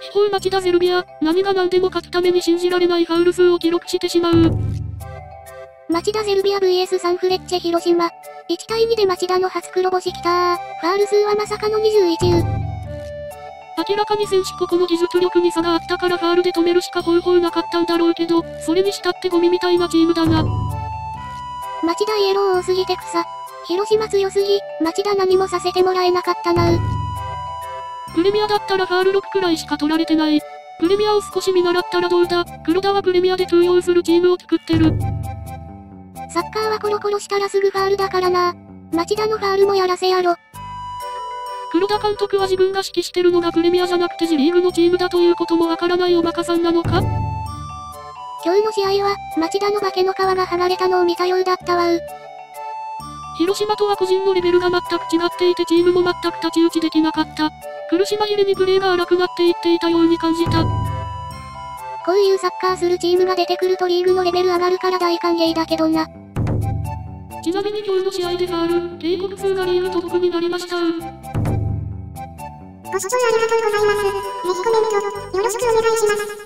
秘宝町田ゼルビア、何が何でも勝つために信じられないファウル数を記録してしまう。町田ゼルビア VS サンフレッチェ広島。1対2で町田の初黒星きたー。ファウル数はまさかの21。明らかに選手個々の技術力に差があったからファールで止めるしか方法なかったんだろうけど、それにしたってゴミみたいなチームだな。町田イエロー多すぎて草。広島強すぎ、町田何もさせてもらえなかったなう。プレミアだったらファール6くらいしか取られてない。プレミアを少し見習ったらどうだ？黒田はプレミアで通用するチームを作ってる。サッカーはコロコロしたらすぐファールだからな。町田のファールもやらせやろ。黒田監督は自分が指揮してるのがプレミアじゃなくて G リーグのチームだということもわからないおバカさんなのか？今日の試合は、町田の化けの皮が剥がれたのを見たようだったわう。広島とは個人のレベルが全く違っていてチームも全く太刀打ちできなかった。苦し紛れにプレーが荒くなっていっていたように感じた。こういうサッカーするチームが出てくるとリーグのレベル上がるから大歓迎だけどな。ちなみに今日の試合でファール、警告数がリーグトップになりましたご視聴ありがとうございます。ぜひコメント、よろしくお願いします。